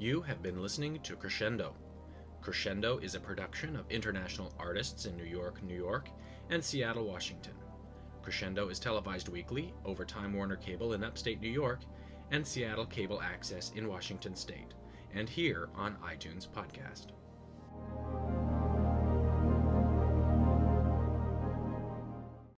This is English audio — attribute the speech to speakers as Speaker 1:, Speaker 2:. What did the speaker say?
Speaker 1: You have been listening to Crescendo. Crescendo is a production of international artists in New York, New York, and Seattle, Washington. Crescendo is televised weekly over Time Warner Cable in upstate New York and Seattle Cable Access in Washington State, and here on iTunes Podcast.